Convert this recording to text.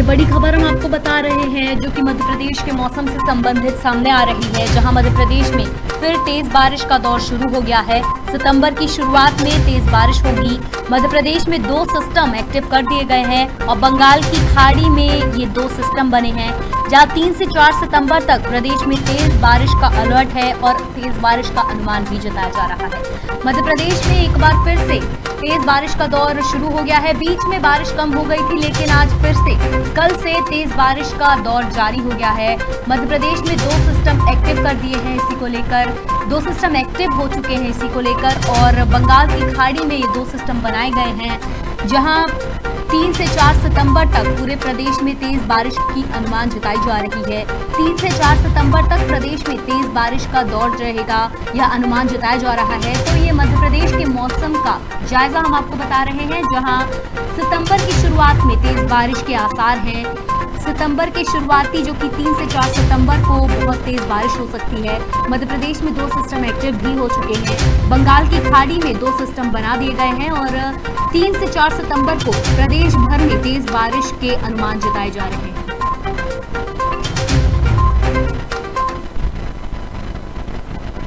ये बड़ी खबर हम आपको बता रहे हैं, जो कि मध्य प्रदेश के मौसम से संबंधित सामने आ रही है, जहाँ मध्य प्रदेश में फिर तेज बारिश का दौर शुरू हो गया है। सितंबर की शुरुआत में तेज बारिश होगी। मध्य प्रदेश में दो सिस्टम एक्टिव कर दिए गए हैं और बंगाल की खाड़ी में ये दो सिस्टम बने हैं। जहाँ तीन से चार सितंबर तक प्रदेश में तेज बारिश का अलर्ट है और तेज बारिश का अनुमान भी जताया जा रहा है। मध्य प्रदेश में एक बार फिर से तेज बारिश का दौर शुरू हो गया है। बीच में बारिश कम हो गई थी, लेकिन आज फिर से कल से तेज बारिश का दौर जारी हो गया है। मध्य प्रदेश में दो सिस्टम एक्टिव कर दिए हैं इसी को लेकर, दो सिस्टम एक्टिव हो चुके हैं इसी को लेकर, और बंगाल की खाड़ी में ये दो सिस्टम बनाए गए हैं, जहाँ तीन से चार सितंबर तक पूरे प्रदेश में तेज बारिश की अनुमान जताई जा रही है। तीन से चार सितंबर तक प्रदेश में तेज बारिश का दौर रहेगा, यह अनुमान जताया जा रहा है। तो ये मध्य प्रदेश के मौसम का जायजा हम आपको बता रहे हैं, जहाँ सितंबर की शुरुआत में तेज बारिश के आसार हैं। सितंबर के शुरुआती, जो कि तीन से चार सितंबर तेज बारिश हो सकती है। मध्य प्रदेश में दो सिस्टम एक्टिव भी हो चुके हैं। बंगाल की खाड़ी में दो सिस्टम बना दिए गए हैं और, तीन से चार सितंबर को प्रदेश भर में तेज बारिश के अनुमान जताए जा रहे हैं।